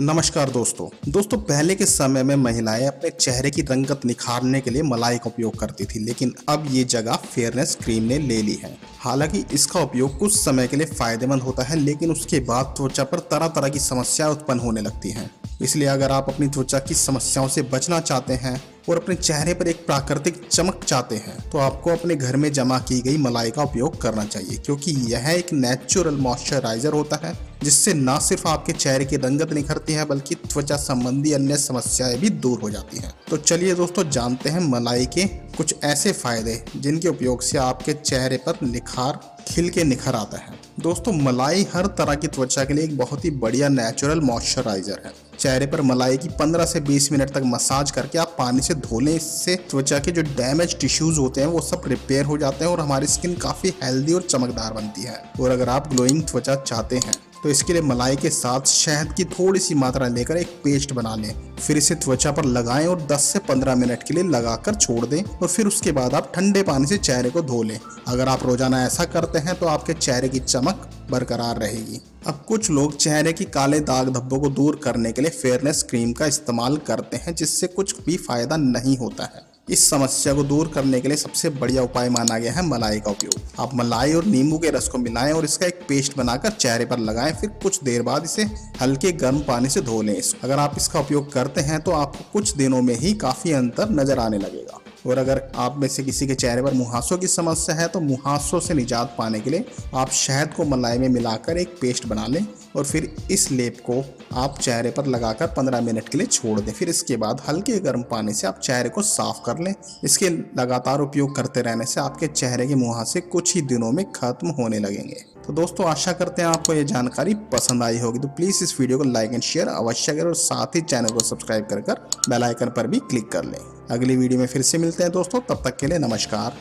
नमस्कार दोस्तों। दोस्तों, पहले के समय में महिलाएँ अपने चेहरे की रंगत निखारने के लिए मलाई का उपयोग करती थी, लेकिन अब ये जगह फेयरनेस क्रीम ने ले ली है। हालाँकि इसका उपयोग कुछ समय के लिए फ़ायदेमंद होता है, लेकिन उसके बाद त्वचा पर तरह तरह की समस्याएँ उत्पन्न होने लगती हैं। इसलिए अगर आप अपनी त्वचा की समस्याओं से बचना चाहते हैं और अपने चेहरे पर एक प्राकृतिक चमक चाहते हैं तो आपको अपने घर में जमा की गई मलाई का उपयोग करना चाहिए, क्योंकि यह एक नेचुरल मॉइस्चराइजर होता है, जिससे न सिर्फ़ आपके चेहरे की रंगत निखरती है, बल्कि त्वचा संबंधी अन्य समस्याएँ भी दूर हो जाती हैं। तो चलिए दोस्तों, जानते हैं मलाई के कुछ ऐसे फ़ायदे, जिनके उपयोग से आपके चेहरे पर निखार, खिल के निखर आता है। दोस्तों, मलाई हर तरह की त्वचा के लिए एक बहुत ही बढ़िया नेचुरल मॉइस्चराइजर है। चेहरे पर मलाई की 15 से 20 मिनट तक मसाज करके आप पानी से धो लें इससे त्वचा के जो डैमेज टिश्यूज होते हैं, वो सब रिपेयर हो जाते हैं और हमारी स्किन काफ़ी हेल्दी और चमकदार बनती है। और अगर आप ग्लोइंग त्वचा चाहते हैं तो इसके लिए मलाई के साथ शहद की थोड़ी सी मात्रा लेकर एक पेस्ट बना लें। फिर इसे त्वचा पर लगाएँ और 10 से 15 मिनट के लिए लगाकर छोड़ दें और फिर उसके बाद आप ठंडे पानी से चेहरे को धो लें। अगर आप रोज़ाना ऐसा करते हैं तो आपके चेहरे की चमक बरकरार रहेगी। अब कुछ लोग चेहरे की काले दाग धब्बों को दूर करने के लिए फेयरनेस क्रीम का इस्तेमाल करते हैं, जिससे कुछ भी फ़ायदा नहीं होता है। इस समस्या को दूर करने के लिए सबसे बढ़िया उपाय माना गया है मलाई का उपयोग। आप मलाई और नींबू के रस को मिलाएँ और इसका एक पेस्ट बनाकर चेहरे पर लगाएँ, फिर कुछ देर बाद इसे हल्के गर्म पानी से धो लें। अगर आप इसका उपयोग करते हैं तो आपको कुछ दिनों में ही काफ़ी अंतर नज़र आने लगेगा। और अगर आप में से किसी के चेहरे पर मुहासों की समस्या है तो मुहासों से निजात पाने के लिए आप शहद को मलाई में मिलाकर एक पेस्ट बना लें और फिर इस लेप को आप चेहरे पर लगाकर 15 मिनट के लिए छोड़ दें। फिर इसके बाद हल्के गर्म पानी से आप चेहरे को साफ़ कर लें। इसके लगातार उपयोग करते रहने से आपके चेहरे के मुहासे कुछ ही दिनों में खत्म होने लगेंगे। तो दोस्तों, आशा करते हैं आपको ये जानकारी पसंद आई होगी। तो प्लीज़ इस वीडियो को लाइक एंड शेयर अवश्य करें और साथ ही चैनल को सब्सक्राइब कर कर बेल आइकन पर भी क्लिक कर लें। अगली वीडियो में फिर से मिलते हैं दोस्तों तब तक के लिए नमस्कार।